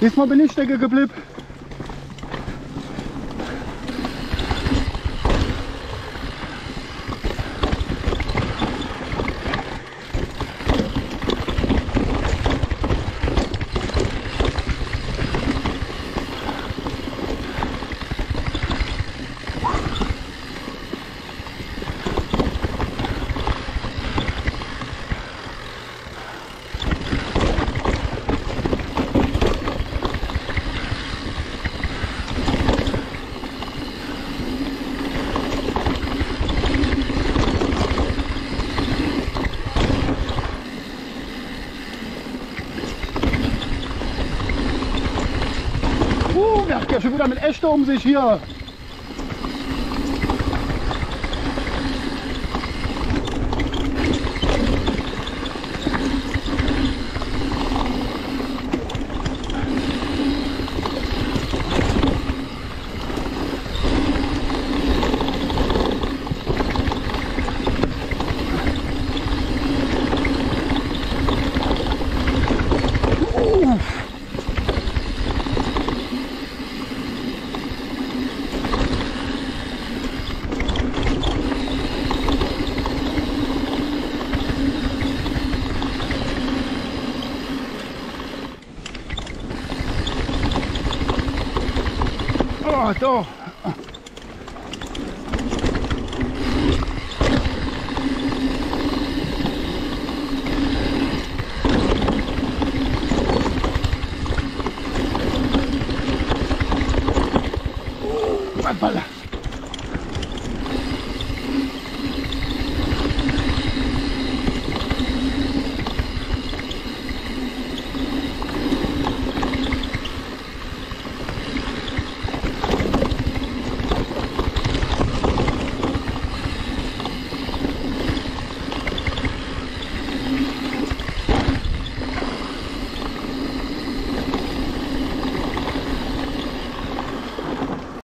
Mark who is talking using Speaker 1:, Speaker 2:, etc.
Speaker 1: Diesmal bin ich stecken geblieben. Uh, der hat ja schon wieder mit Echte um sich hier. Oh, doch. Oh, mein Baller.